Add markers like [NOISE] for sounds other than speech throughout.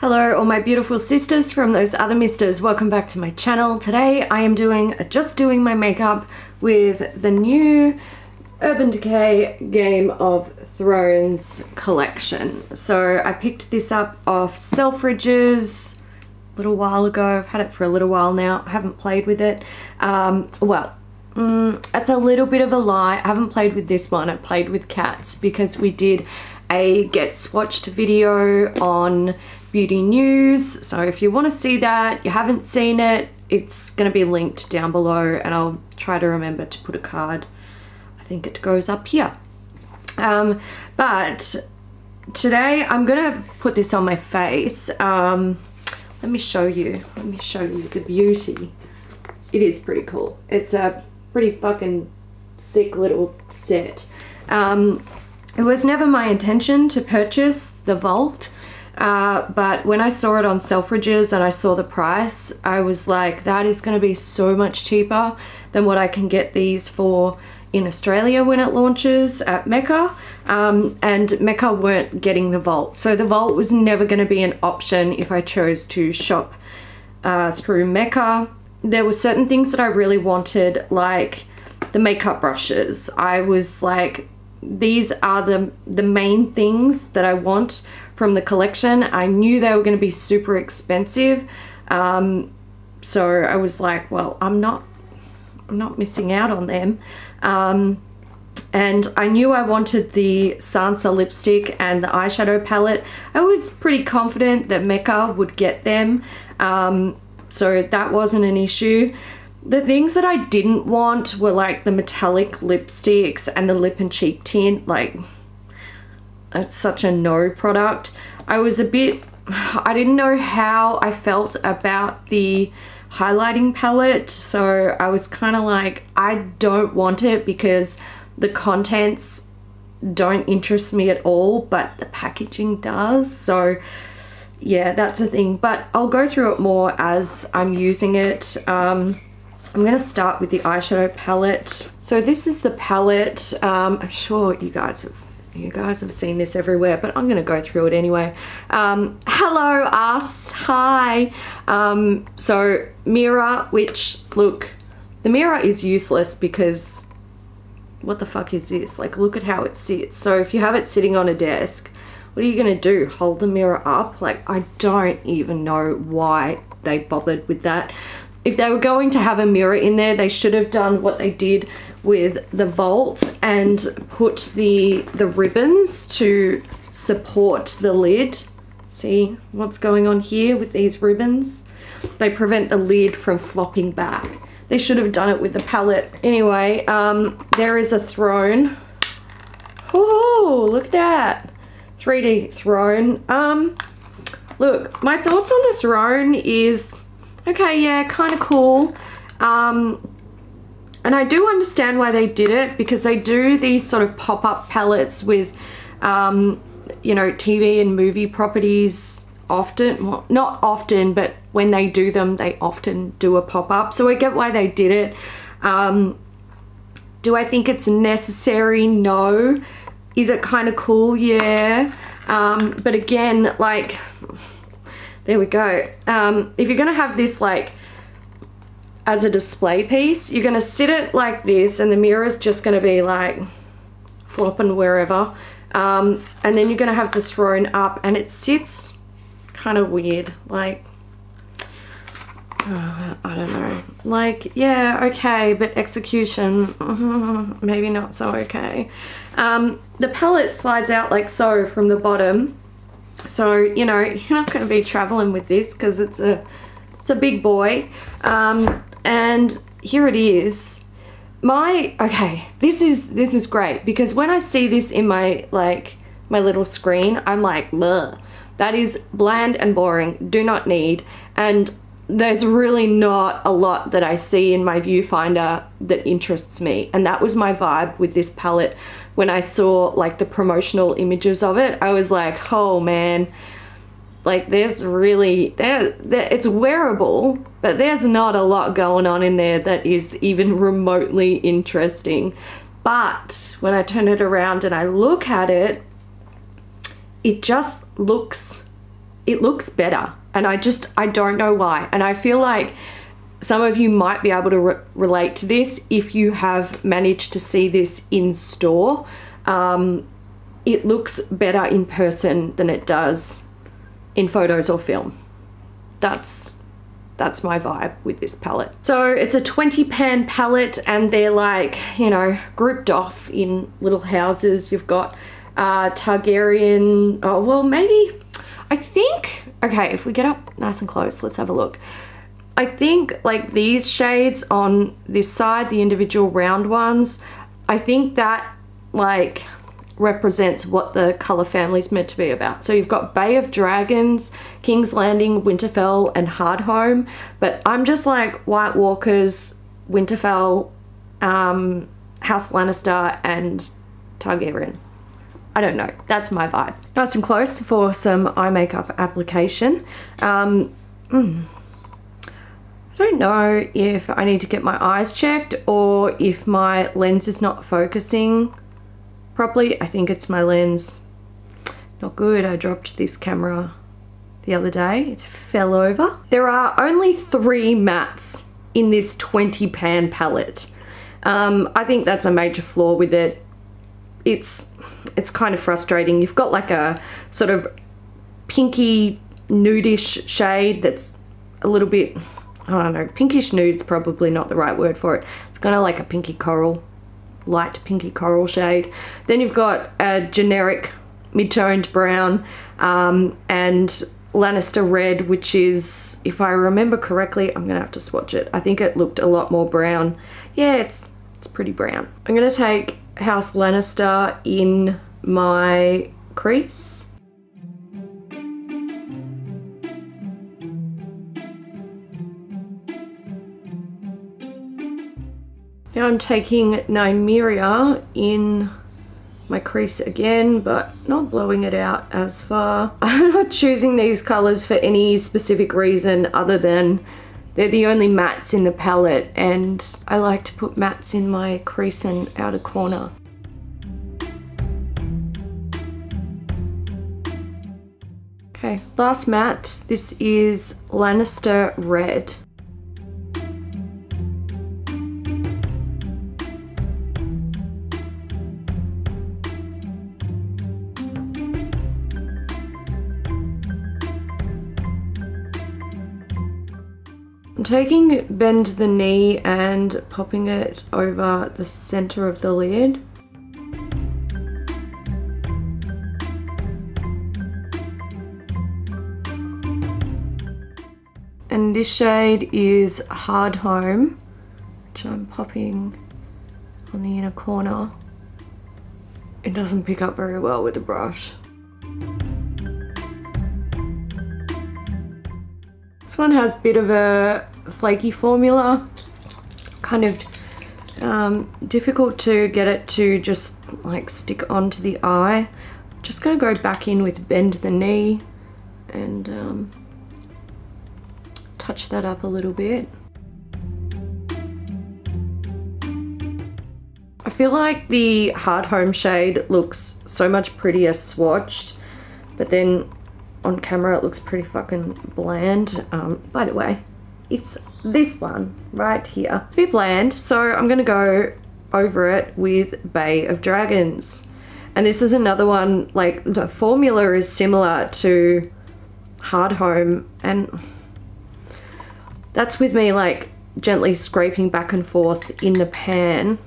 Hello all my beautiful sisters from those other misters, welcome back to my channel. Today I am doing, just doing my makeup with the new Urban Decay Game of Thrones collection. So I picked this up off Selfridges a little while ago. I've had it for a little while now. I haven't played with it. Um, well, mm, it's a little bit of a lie. I haven't played with this one. I played with cats because we did a get swatched video on beauty news. So if you want to see that, you haven't seen it, it's going to be linked down below and I'll try to remember to put a card. I think it goes up here. Um, but today I'm going to put this on my face. Um, let me show you. Let me show you the beauty. It is pretty cool. It's a pretty fucking sick little set. Um, it was never my intention to purchase the Vault. Uh, but when I saw it on Selfridges and I saw the price, I was like, that is going to be so much cheaper than what I can get these for in Australia when it launches at Mecca. Um, and Mecca weren't getting the Vault. So the Vault was never going to be an option if I chose to shop uh, through Mecca. There were certain things that I really wanted, like the makeup brushes. I was like, these are the, the main things that I want from the collection. I knew they were going to be super expensive. Um, so I was like, well, I'm not, I'm not missing out on them. Um, and I knew I wanted the Sansa lipstick and the eyeshadow palette. I was pretty confident that Mecca would get them. Um, so that wasn't an issue. The things that I didn't want were like the metallic lipsticks and the lip and cheek tint. Like, it's such a no product. I was a bit, I didn't know how I felt about the highlighting palette. So I was kind of like, I don't want it because the contents don't interest me at all, but the packaging does. So yeah, that's a thing. But I'll go through it more as I'm using it. Um, I'm going to start with the eyeshadow palette. So this is the palette. Um, I'm sure you guys have you guys have seen this everywhere, but I'm going to go through it anyway. Um, hello, us. Hi. Um, so mirror, which, look, the mirror is useless because what the fuck is this? Like, look at how it sits. So if you have it sitting on a desk, what are you going to do? Hold the mirror up? Like, I don't even know why they bothered with that if they were going to have a mirror in there, they should have done what they did with the vault and put the, the ribbons to support the lid. See what's going on here with these ribbons? They prevent the lid from flopping back. They should have done it with the palette. Anyway, um, there is a throne. Oh, look at that. 3D throne. Um, look, my thoughts on the throne is okay, yeah, kind of cool. Um, and I do understand why they did it because they do these sort of pop-up palettes with, um, you know, TV and movie properties often. Well, not often, but when they do them, they often do a pop-up. So I get why they did it. Um, do I think it's necessary? No. Is it kind of cool? Yeah. Um, but again, like there we go. Um, if you're gonna have this like as a display piece, you're gonna sit it like this and the mirror is just gonna be like flopping wherever. Um, and then you're gonna have the throne up and it sits kind of weird. Like, uh, [SIGHS] I don't know. Like, yeah, okay, but execution, [LAUGHS] maybe not so okay. Um, the palette slides out like so from the bottom so, you know, [LAUGHS] you're not going to be traveling with this because it's a, it's a big boy. Um, and here it is. My, okay, this is, this is great because when I see this in my, like, my little screen, I'm like, Bleh. that is bland and boring, do not need. And there's really not a lot that I see in my viewfinder that interests me. And that was my vibe with this palette when I saw like the promotional images of it. I was like, oh man, like there's really, there, there, it's wearable, but there's not a lot going on in there that is even remotely interesting. But when I turn it around and I look at it, it just looks it looks better. And I just, I don't know why. And I feel like some of you might be able to re relate to this if you have managed to see this in store. Um, it looks better in person than it does in photos or film. That's that's my vibe with this palette. So it's a 20 pan palette and they're like, you know, grouped off in little houses. You've got uh, Targaryen, oh, well, maybe, I think, okay, if we get up nice and close, let's have a look. I think like these shades on this side, the individual round ones, I think that like represents what the colour family is meant to be about. So you've got Bay of Dragons, King's Landing, Winterfell, and Hardhome. But I'm just like White Walkers, Winterfell, um, House Lannister, and Targaryen. I don't know. That's my vibe. Nice and close for some eye makeup application. Um, mm, I don't know if I need to get my eyes checked or if my lens is not focusing properly. I think it's my lens. Not good. I dropped this camera the other day. It fell over. There are only three mattes in this 20 pan palette. Um, I think that's a major flaw with it. It's, it's kind of frustrating. You've got like a sort of pinky nudish shade that's a little bit, I don't know, pinkish nude's probably not the right word for it. It's kind of like a pinky coral light pinky coral shade. Then you've got a generic mid-toned brown um, and Lannister red, which is, if I remember correctly, I'm gonna have to swatch it. I think it looked a lot more brown. Yeah, it's, it's pretty brown. I'm gonna take House Lannister in my crease Now I'm taking Nymeria in my crease again, but not blowing it out as far. [LAUGHS] I'm not choosing these colors for any specific reason other than they're the only mattes in the palette and I like to put mattes in my crease and outer corner. Okay, last matte. This is Lannister Red. Taking Bend the Knee and popping it over the center of the lid. And this shade is Hard Home, which I'm popping on the inner corner. It doesn't pick up very well with the brush. One has a bit of a flaky formula. Kind of um, difficult to get it to just like stick onto the eye. Just gonna go back in with bend the knee and um, touch that up a little bit. I feel like the Hard Home shade looks so much prettier swatched, but then on camera it looks pretty fucking bland. Um, by the way, it's this one right here. Bit bland, so I'm gonna go over it with Bay of Dragons. And this is another one, like the formula is similar to Hard Home and that's with me like gently scraping back and forth in the pan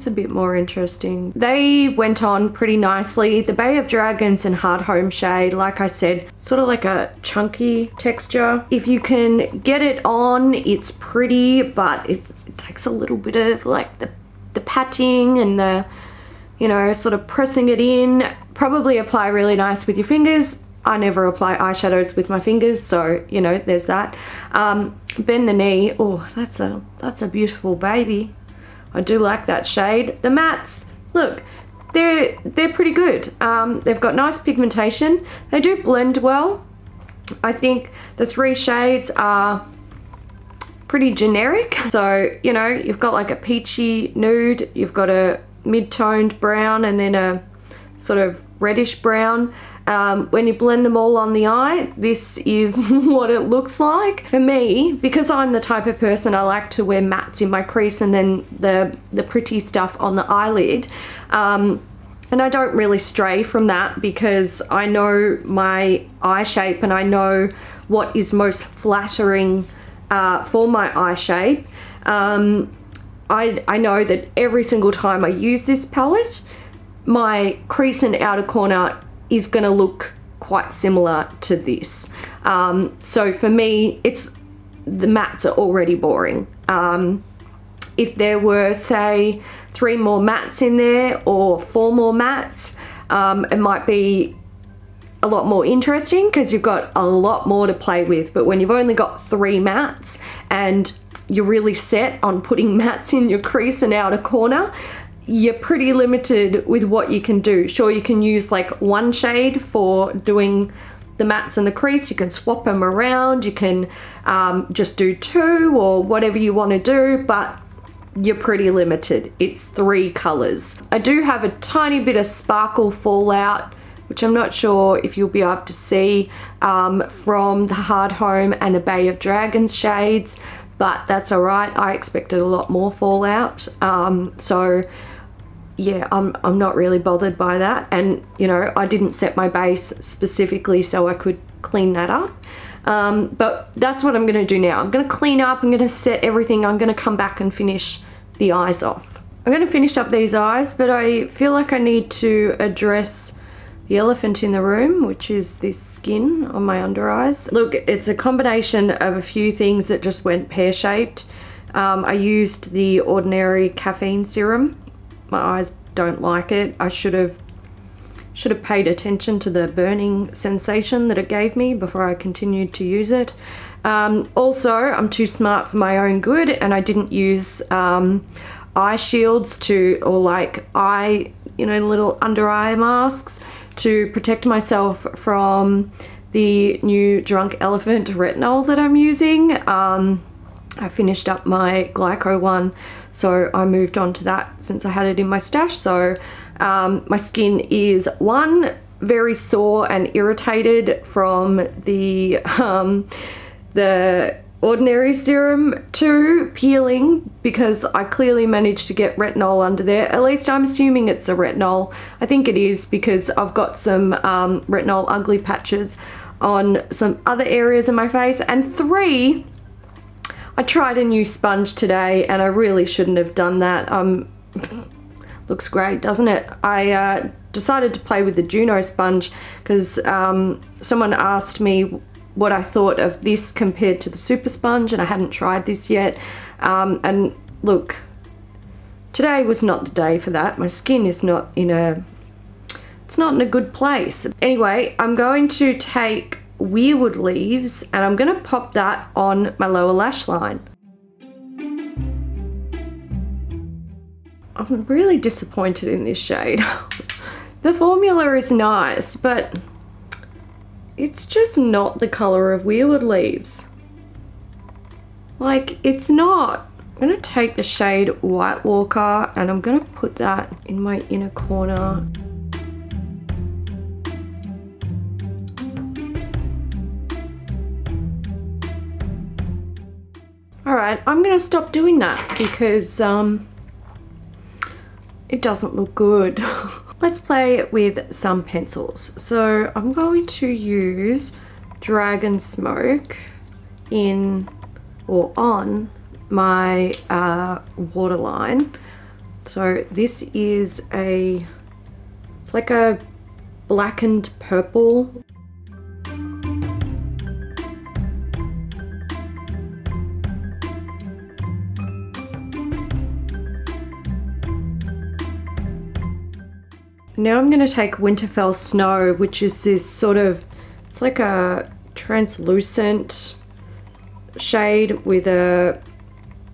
That's a bit more interesting. They went on pretty nicely. The Bay of Dragons and Hardhome shade, like I said, sort of like a chunky texture. If you can get it on, it's pretty, but it, it takes a little bit of like the, the patting and the, you know, sort of pressing it in. Probably apply really nice with your fingers. I never apply eyeshadows with my fingers, so you know, there's that. Um, bend the knee. Oh, that's a that's a beautiful baby. I do like that shade. The mattes, look, they're, they're pretty good. Um, they've got nice pigmentation. They do blend well. I think the three shades are pretty generic. [LAUGHS] So, you know, you've got like a peachy nude, you've got a mid-toned brown and then a sort of reddish brown. Um, when you blend them all on the eye, this is [LAUGHS] what it looks like. For me, because I'm the type of person I like to wear mattes in my crease and then the, the pretty stuff on the eyelid, um, and I don't really stray from that because I know my eye shape and I know what is most flattering uh, for my eye shape. Um, I, I know that every single time I use this palette, my crease and outer corner is going to look quite similar to this. Um, so for me, it's the mattes are already boring. Um, if there were, say, three more mattes in there or four more mattes, um, it might be a lot more interesting because you've got a lot more to play with. But when you've only got three mattes and you're really set on putting [LAUGHS] mattes in your crease and outer corner, you're pretty limited with what you can do. Sure, you can use like one shade for doing the mattes and the crease. You can swap them around. You can um, just do two or whatever you want to do, but you're pretty limited. It's three colors. I do have a tiny bit of sparkle fallout which I'm not sure if you'll be able to see um, from the Hard Home and the Bay of Dragons shades, but that's all right. I expected a lot more fallout. Um, so yeah, I'm, I'm not really bothered by that. And, you know, I didn't set my base specifically so I could clean that up. Um, but that's what I'm going to do now. I'm going to clean up, I'm going to set everything, I'm going to come back and finish the eyes off. I'm going to finish up these eyes, but I feel like I need to address the elephant in the room, which is this skin on my under eyes. Look, it's a combination of a few things that just went pear-shaped. Um, I used the Ordinary Caffeine Serum. My eyes don't like it. I should have should have paid attention to the burning sensation that it gave me before I continued to use it. Um, also, I'm too smart for my own good and I didn't use um, eye shields to, or like eye, you know, little under eye masks to protect myself from the new Drunk Elephant retinol that I'm using. Um, I finished up my Glyco one, so I moved on to that since I had it in my stash. So um, my skin is one, very sore and irritated from the, um, the ordinary serum. Two peeling because I clearly managed to get retinol under there. At least I'm assuming it's a retinol. I think it is because I've got some um, retinol ugly patches on some other areas of my face. And three I tried a new sponge today and I really shouldn't have done that um [LAUGHS] looks great doesn't it I uh, decided to play with the Juno sponge because um, someone asked me what I thought of this compared to the Super Sponge and I hadn't tried this yet. Um, and look, today was not the day for that. My skin is not in a, it's not in a good place. Anyway, I'm going to take Weirwood leaves and I'm to pop that on my lower lash line. I'm really disappointed in this shade. [LAUGHS] the formula is nice, but it's just not the color of Weirwood leaves. Like, it's not. I'm to take the shade White Walker and I'm to put that in my inner corner. Alright, I'm going to stop doing that because um, it doesn't look good. [LAUGHS] Let's play with some pencils. So I'm going to use Dragon Smoke in or on my uh, waterline. So this is a, it's like a blackened purple Now I'm going to take Winterfell Snow, which is this sort of, it's like a translucent shade with a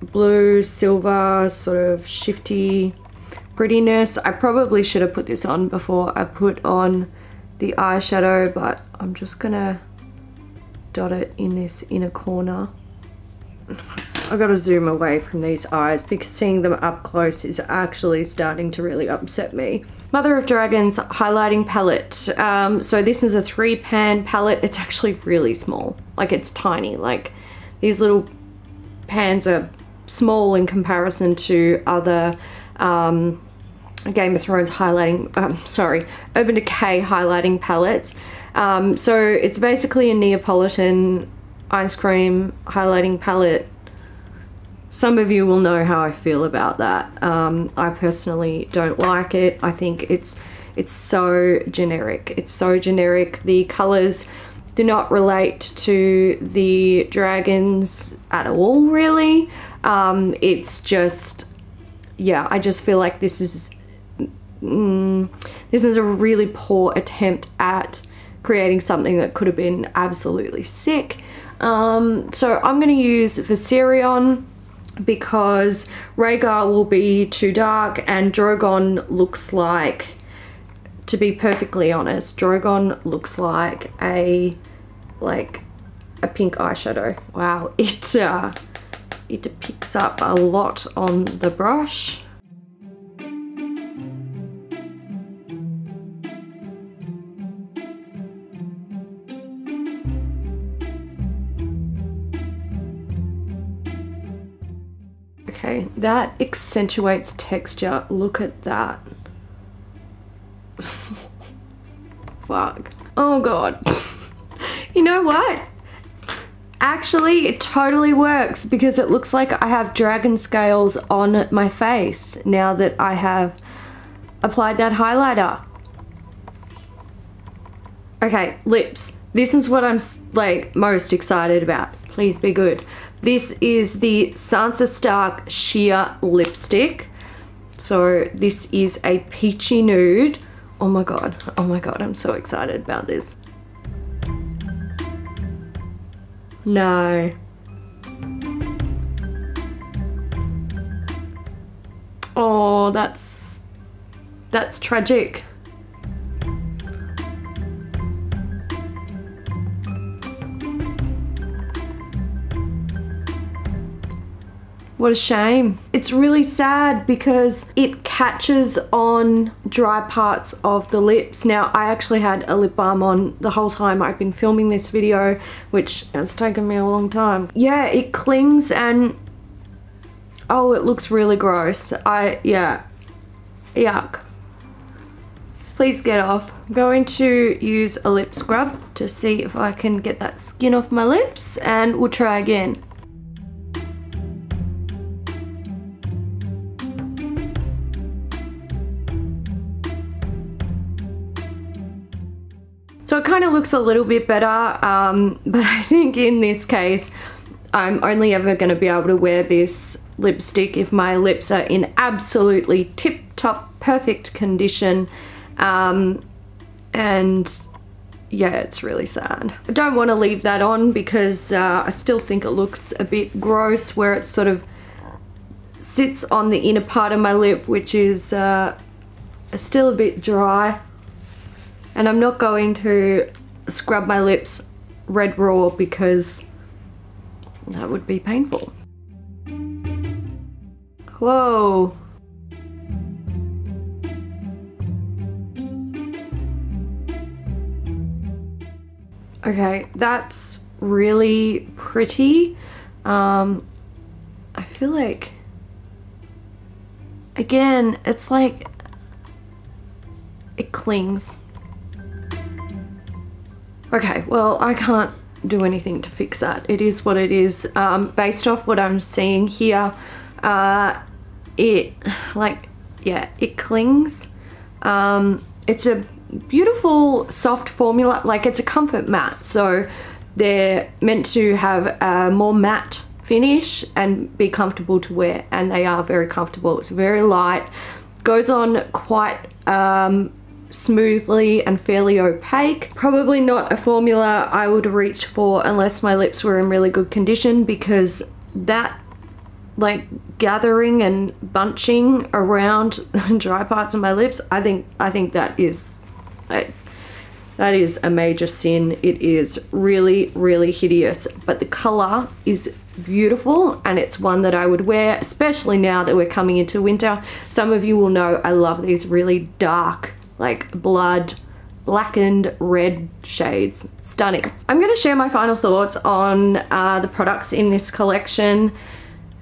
blue, silver, sort of shifty prettiness. I probably should have put this on before I put on the eyeshadow, but I'm just going to dot it in this inner corner. [LAUGHS] I gotta zoom away from these eyes because seeing them up close is actually starting to really upset me. Mother of Dragons highlighting palette. Um, so this is a three pan palette. It's actually really small. Like it's tiny. Like these little pans are small in comparison to other um, Game of Thrones highlighting, um, sorry, Urban Decay highlighting palettes. Um, so it's basically a Neapolitan ice cream highlighting palette. Some of you will know how I feel about that. Um, I personally don't like it. I think it's it's so generic. It's so generic. The colors do not relate to the dragons at all, really. Um, it's just, yeah, I just feel like this is mm, this is a really poor attempt at creating something that could have been absolutely sick. Um, so I'm going to use Viserion because Rhaegal will be too dark and Drogon looks like, to be perfectly honest, Drogon looks like a, like, a pink eyeshadow. Wow, [LAUGHS] it, uh, it picks up a lot on the brush. Okay, that accentuates texture. Look at that. [LAUGHS] Fuck. Oh god. [LAUGHS] you know what? Actually, it totally works because it looks like I have dragon scales on my face now that I have applied that highlighter. Okay, lips. This is what I'm like most excited about. Please be good. This is the Sansa Stark Sheer Lipstick. So this is a peachy nude. Oh my god, oh my god, I'm so excited about this. No. Oh, that's, that's tragic. What a shame. It's really sad because it catches on dry parts of the lips. Now, I actually had a lip balm on the whole time I've been filming this video, which has taken me a long time. Yeah, it clings and... Oh, it looks really gross. I, yeah. Yuck. Please get off. I'm going to use a lip scrub to see if I can get that skin off my lips and we'll try again. So it kind of looks a little bit better, um, but I think in this case, I'm only ever going to be able to wear this lipstick if my lips are in absolutely tip-top perfect condition. Um, and yeah, it's really sad. I don't want to leave that on because uh, I still think it looks a bit gross where it sort of sits on the inner part of my lip, which is uh, still a bit dry. And I'm not going to scrub my lips red raw because that would be painful. Whoa. Okay, that's really pretty. Um, I feel like, again, it's like, it clings. Okay, well, I can't do anything to fix that. It is what it is. Um, based off what I'm seeing here, uh, it, like, yeah, it clings. Um, it's a beautiful, soft formula. Like, it's a comfort mat. so they're meant to have a more matte finish and be comfortable to wear, and they are very comfortable. It's very light, goes on quite um, smoothly and fairly opaque. Probably not a formula I would reach for unless my lips were in really good condition because that like gathering and bunching around [LAUGHS] dry parts of my lips, I think I think that is I, that is a major sin. It is really, really hideous, but the color is beautiful and it's one that I would wear, especially now that we're coming into winter. Some of you will know I love these really dark, like blood, blackened red shades. Stunning. I'm going to share my final thoughts on uh, the products in this collection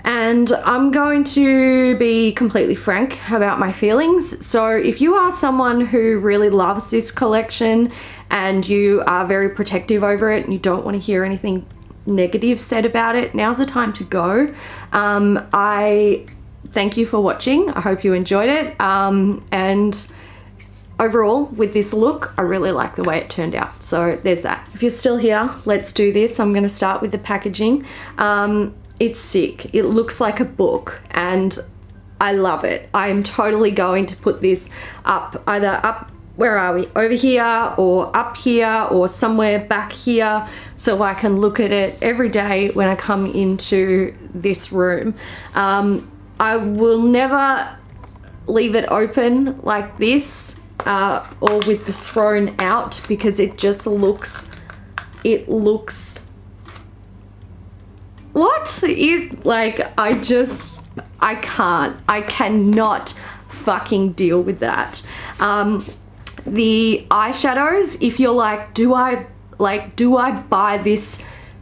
and I'm going to be completely frank about my feelings. So if you are someone who really loves this collection and you are very protective over it and you don't want to hear anything negative said about it, now's the time to go. Um, I thank you for watching. I hope you enjoyed it. Um, and overall, with this look, I really like the way it turned out. So there's that. If you're still here, let's do this. I'm gonna start with the packaging. Um, it's sick. It looks like a book and I love it. I am totally going to put this up, either up where are we? Over here or up here or somewhere back here so I can look at it every day when I come into this room. Um, I will never leave it open like this uh, or with the throne out because it just looks, it looks, what is, like, I just, I can't, I cannot fucking deal with that. Um, the eyeshadows, if you're like, do I like, do I buy this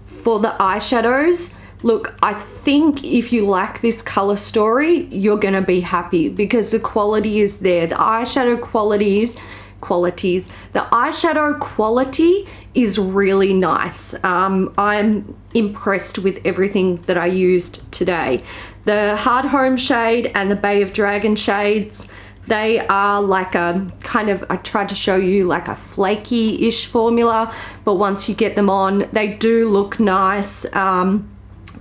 for the eyeshadows? Look, I think if you like this color story, you're gonna be happy because the quality is there. The eyeshadow qualities, qualities, the eyeshadow quality is really nice. Um, I'm impressed with everything that I used today. The Hard Home shade and the Bay of Dragon shades, they are like a kind of, I tried to show you like a flaky-ish formula, but once you get them on, they do look nice. Um,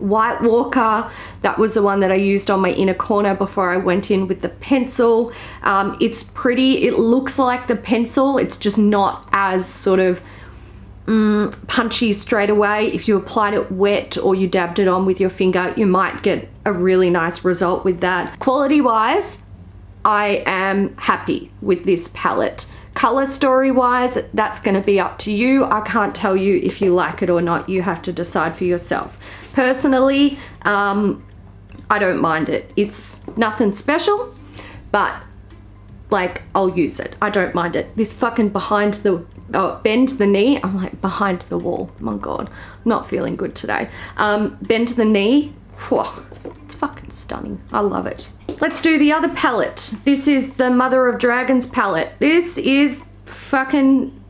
White Walker, that was the one that I used on my inner corner before I went in with the pencil. Um, it's pretty, it looks like the pencil, it's just not as sort of mm, punchy straight away. If you applied it wet or you dabbed it on with your finger, you might get a really nice result with that. Quality wise, I am happy with this palette. Color story wise, that's going to be up to you. I can't tell you if you like it or not. You have to decide for yourself. Personally, um, I don't mind it. It's nothing special, but like I'll use it. I don't mind it. This fucking behind the oh, bend the knee. I'm like behind the wall. My God, not feeling good today. Um, bend the knee. It's fucking stunning. I love it. Let's do the other palette. This is the Mother of Dragons palette. This is fucking,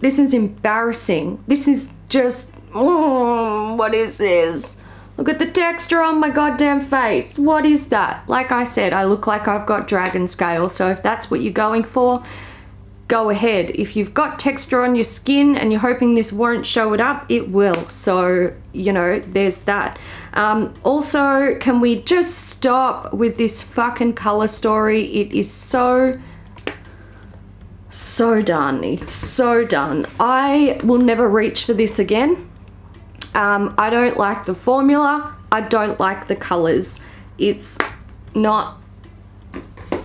this is embarrassing. This is just, oh, what is this? Look at the texture on my goddamn face. What is that? Like I said, I look like I've got dragon scale. So if that's what you're going for, go ahead. If you've got texture on your skin and you're hoping this won't show it up, it will. So, you know, there's that. Um, also, can we just stop with this fucking color story? It is so, so done. It's so done. I will never reach for this again. Um, I don't like the formula. I don't like the colors. It's not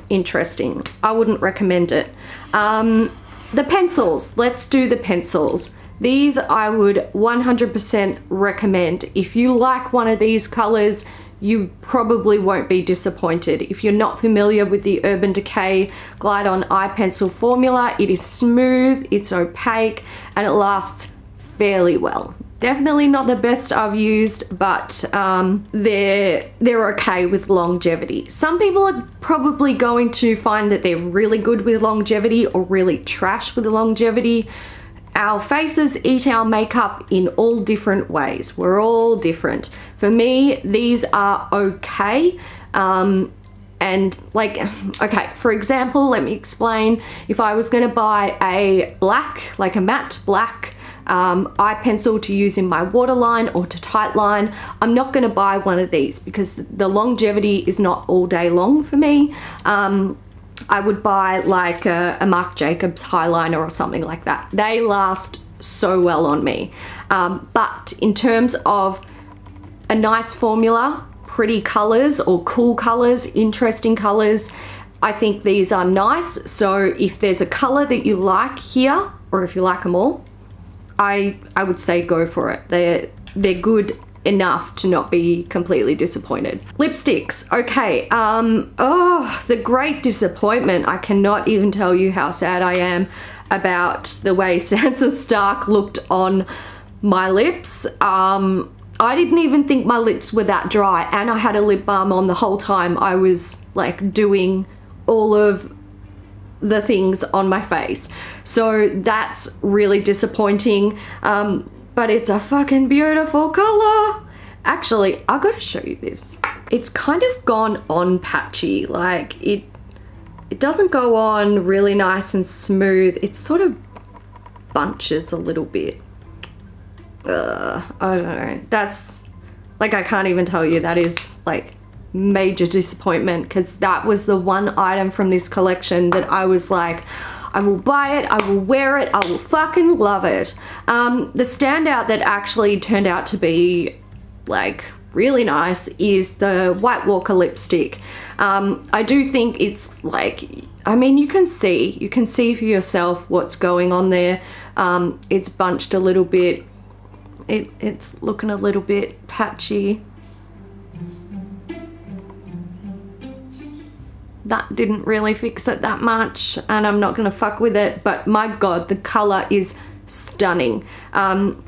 interesting. I wouldn't recommend it. Um, the pencils, let's do the pencils. These I would 100% recommend. If you like one of these colors, you probably won't be disappointed. If you're not familiar with the Urban Decay Glide On Eye Pencil formula, it is smooth, it's opaque, and it lasts fairly well. Definitely not the best I've used, but um, they're, they're okay with longevity. Some people are probably going to find that they're really good with longevity or really trash with longevity. Our faces eat our makeup in all different ways. We're all different. For me, these are okay. Um, and like, [LAUGHS] okay, for example, let me explain. If I was gonna buy a black, like a matte black um, eye pencil to use in my waterline or to tightline. I'm not going to buy one of these because the longevity is not all day long for me. Um, I would buy like a, a, Marc Jacobs highliner or something like that. They last so well on me. Um, but in terms of a nice formula, pretty colors or cool colors, interesting colors, I think these are nice. So if there's a color that you like here, or if you like them all, I I would say go for it. They're they're good enough to not be completely disappointed. Lipsticks, okay, um, oh, the great disappointment. I cannot even tell you how sad I am about the way [LAUGHS] Sansa Stark looked on my lips. Um, I didn't even think my lips were that dry and I had a lip balm on the whole time I was like doing all of the things on my face. So that's really disappointing. Um, but it's a fucking beautiful color. Actually, I gotta show you this. It's kind of gone on patchy. Like it, it doesn't go on really nice and smooth. It sort of bunches a little bit. Uh, I don't know. That's like, I can't even tell you that is like major disappointment because that was the one item from this collection that I was like, I will buy it, I will wear it, I will fucking love it. Um, the standout that actually turned out to be like really nice is the White Walker lipstick. Um, I do think it's like, I mean, you can see, you can see for yourself what's going on there. Um, it's bunched a little bit. It, it's looking a little bit patchy. That didn't really fix it that much and I'm not gonna fuck with it but my god the color is stunning. Um,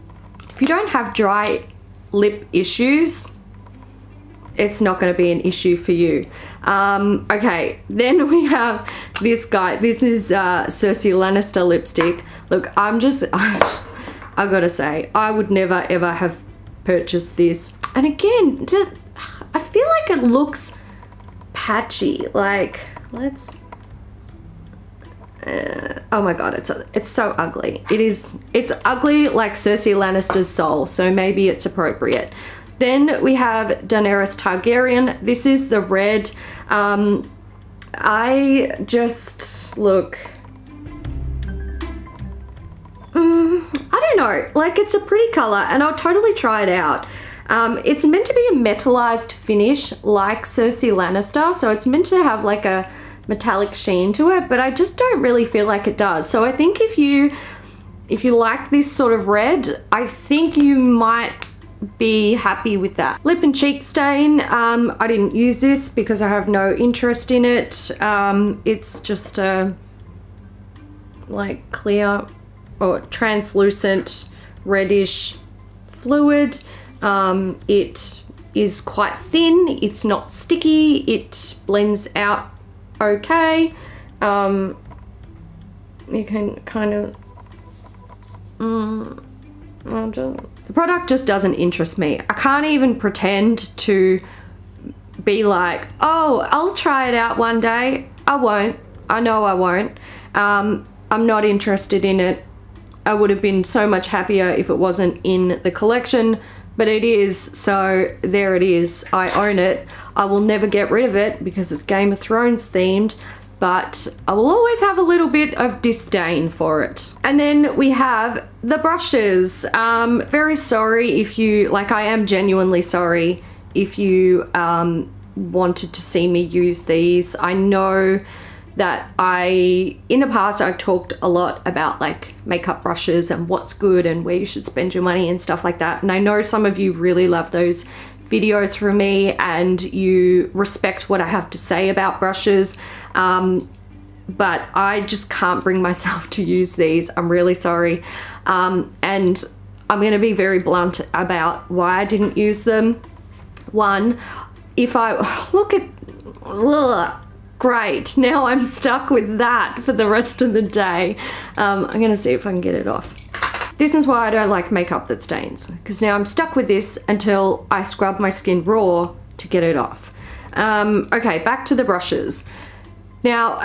if you don't have dry lip issues it's not going to be an issue for you. Um, okay [LAUGHS] then we have this guy this is uh, Cersei Lannister lipstick. Look I'm just I, [LAUGHS] I gotta say I would never ever have purchased this. And again just I feel like it looks patchy. Like, let's... Uh, oh my god, it's it's so ugly. It is, it's ugly like Cersei Lannister's soul, so maybe it's appropriate. Then we have Daenerys Targaryen. This is the red. Um, I just, look... Mm, I don't know, like it's a pretty color and I'll totally try it out. Um, it's meant to be a metallized finish like Cersei Lannister, so it's meant to have like a metallic sheen to it, but I just don't really feel like it does. So I think if you if you like this sort of red, I think you might be happy with that. Lip and cheek stain, um, I didn't use this because I have no interest in it. Um, it's just a like clear or translucent reddish fluid. Um, it is quite thin, it's not sticky, it blends out okay. Um, you can kind of, mm, just, the product just doesn't interest me. I can't even pretend to be like, oh, I'll try it out one day. I won't. I know I won't. Um, I'm not interested in it. I would have been so much happier if it wasn't in the collection but it is, so there it is. I own it. I will never get rid of it because it's Game of Thrones themed, but I will always have a little bit of disdain for it. And then we have the brushes. Um, very sorry if you, like I am genuinely sorry if you um, wanted to see me use these. I know that I, in the past, I've talked a lot about like makeup brushes and what's good and where you should spend your money and stuff like that. And I know some of you really love those videos from me and you respect what I have to say about brushes. Um, but I just can't bring myself [LAUGHS] to use these. I'm really sorry. Um, and I'm going to be very blunt about why I didn't use them. One, if I [SIGHS] look at, ugh, Great, now I'm stuck with that for the rest of the day. Um, I'm gonna see if I can get it off. This is why I don't like makeup that stains, because now I'm stuck with this until I scrub my skin raw to get it off. Um, okay, back to the brushes. Now,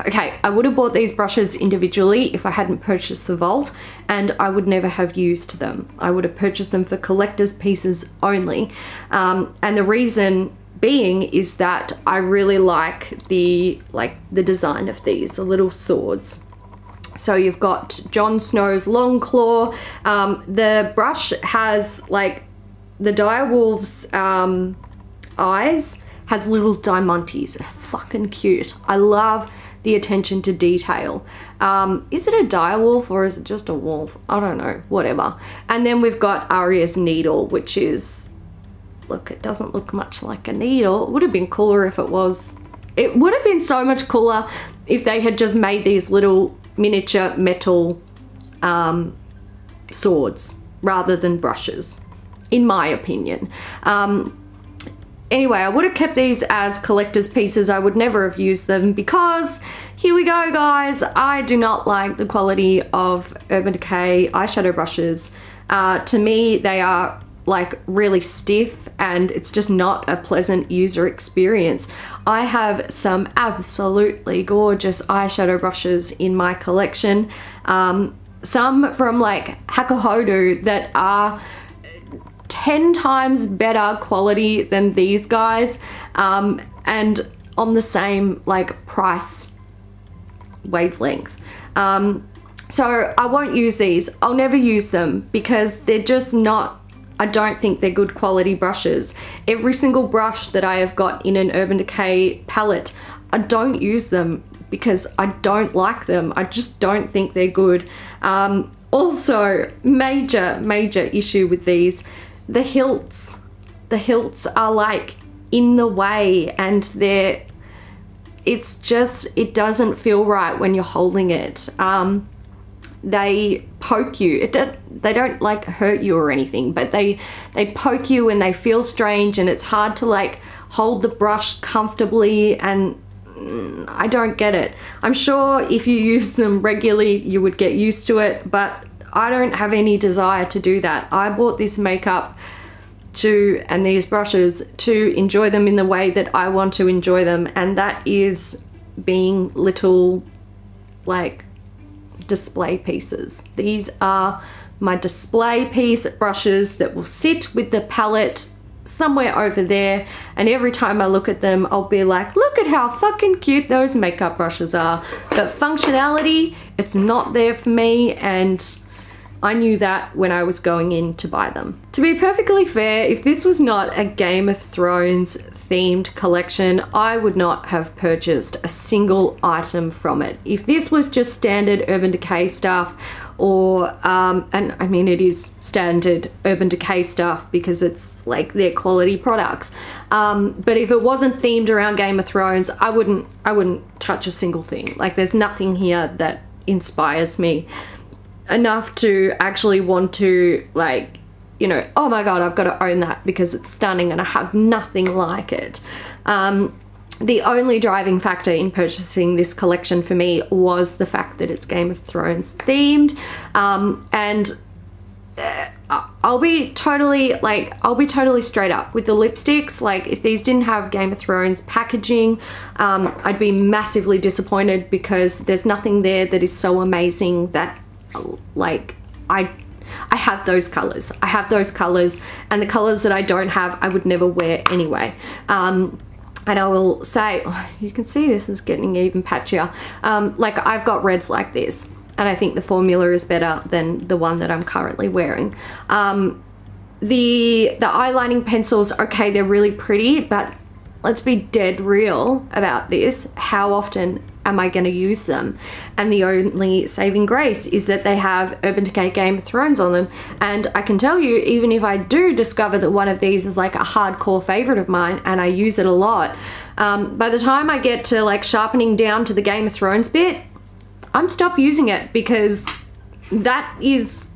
[SIGHS] okay, I would have bought these brushes individually if I hadn't purchased the Vault, and I would never have used them. I would have purchased them for collector's pieces only. Um, and the reason being is that I really like the like the design of these, the little swords. So you've got Jon Snow's Longclaw. Um, the brush has like the direwolf's um, eyes has little diamantes. It's fucking cute. I love the attention to detail. Um, is it a direwolf or is it just a wolf? I don't know, whatever. And then we've got Arya's needle, which is look, it doesn't look much like a needle. It would have been cooler if it was. It would have been so much cooler if they had just made these little miniature metal um, swords rather than brushes, in my opinion. Um, anyway, I would have kept these as collector's pieces. I would never have used them because here we go, guys. I do not like the quality of Urban Decay eyeshadow brushes. Uh, to me, they are like really stiff and it's just not a pleasant user experience. I have some absolutely gorgeous eyeshadow brushes in my collection. Um, some from like Hakuhodo that are 10 times better quality than these guys um, and on the same like price wavelength. Um, so I won't use these. I'll never use them because they're just not I don't think they're good quality brushes. Every single brush that I have got in an Urban Decay palette, I don't use them because I don't like them. I just don't think they're good. Um, also, major, major issue with these, the hilts. The hilts are like in the way and they're, it's just, it doesn't feel right when you're holding it. Um, they poke you. It they don't like hurt you or anything, but they they poke you and they feel strange and it's hard to like hold the brush comfortably and mm, I don't get it. I'm sure if you [LAUGHS] use them regularly you would get used to it, but I don't have any desire to do that. I bought this makeup to and these brushes to enjoy them in the way that I want to enjoy them and that is being little like display pieces. These are my display piece brushes that will sit with the palette somewhere over there and every time I look at them I'll be like look at how fucking cute those makeup brushes are but functionality it's not there for me and I knew that when I was going in to buy them. To be perfectly fair, if this was not a Game of Thrones themed collection, I would not have purchased a single item from it. If this was just standard Urban Decay stuff, or, um, and I mean it is standard Urban Decay stuff because it's like their quality products. Um, but if it wasn't themed around Game of Thrones, I wouldn't, I wouldn't touch a single thing. Like there's nothing here that inspires me enough to actually want to like you know, oh my god, I've got to own that because it's stunning and I have nothing like it. Um, the only driving factor in purchasing this collection for me was the fact that it's Game of Thrones themed. Um, and uh, I'll be totally like I'll be totally straight up with the lipsticks like if these didn't have Game of Thrones packaging um, I'd be massively disappointed because there's nothing there that is so amazing that like I I have those colors. I have those colors and the colors that I don't have, I would never wear anyway. Um, and I will say, oh, [SIGHS] you can see this is getting even patchier. Um, like I've got reds like this and I think the formula is better than the one that I'm currently wearing. Um, the, the eyelining pencils, okay, they're really pretty, but let's be dead real about this. How often am I going to use them? And the only saving grace is that they have Urban Decay Game of Thrones on them. And I can tell you, even if I do discover that one of these is like a hardcore favorite of mine and I use it a lot, um, by the time I get to like sharpening down to the Game of Thrones bit, I'm stop using it because that is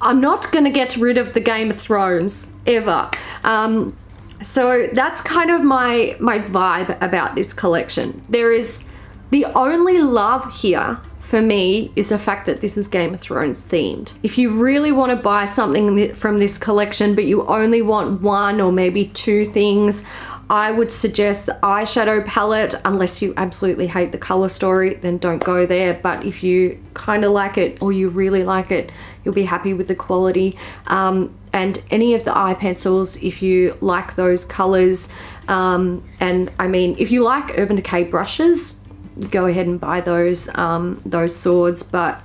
I'm not gonna get rid of the Game of Thrones ever. Um, so that's kind of my, my vibe about this collection. There is the only love here for me is the fact that this is Game of Thrones themed. If you really want to buy something from this collection but you only want one or maybe two things, I would suggest the eyeshadow palette, unless you absolutely hate the color story, then don't go there. But if you kind of like it or you really like it, you'll be happy with the quality. Um, and any of the eye pencils, if you like those colors. Um, and I mean, if you like Urban Decay brushes, go ahead and buy those, um, those swords. But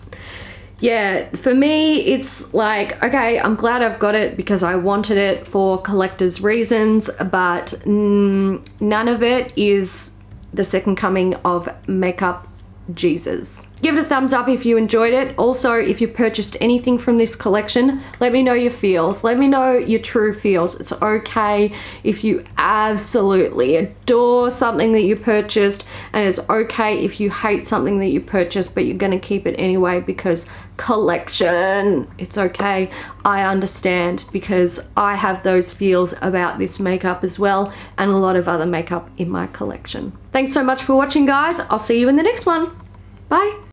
yeah, for me, it's like, okay, I'm glad I've got it because I wanted it for collector's reasons, but mm, none of it is the second coming of makeup Jesus. Give it a thumbs up if you enjoyed it. Also, if you purchased anything from this collection, let me know your feels. Let me know your true feels. It's okay if you absolutely adore something that you purchased, and it's okay if you hate something that you purchased, but you're gonna keep it anyway because collection. It's okay. I understand because I have those feels about this makeup as well and a lot of other makeup in my collection. Thanks so much for watching guys. I'll see you in the next one. Bye.